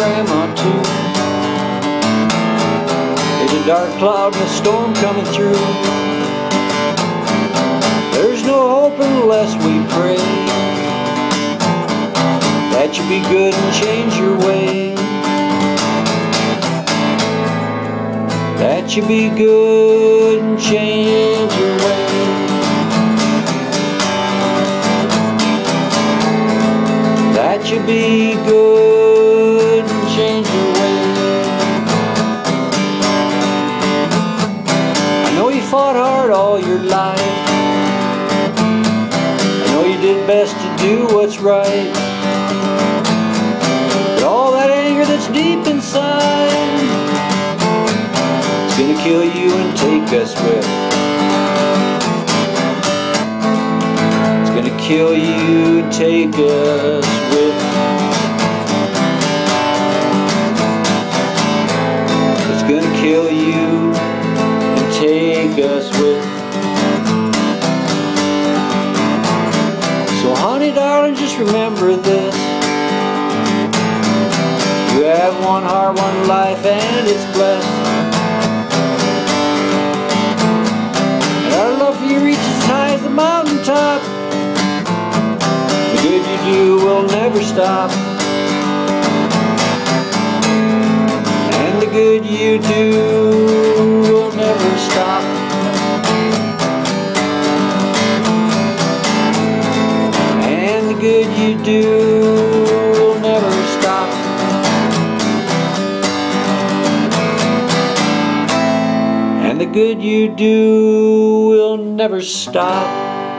grandma too. There's a dark cloud and a storm coming through. There's no hope unless we pray that you be good and change your way. That you be good and change your way. That you be good hard all your life. I know you did best to do what's right. But all that anger that's deep inside is gonna kill you and take us with. It's gonna kill you take us with. It's gonna kill you darling, just remember this. You have one heart, one life, and it's blessed. And our love for you reaches as high as the mountaintop. The good you do will never stop. And the good you do good you do will never stop. And the good you do will never stop.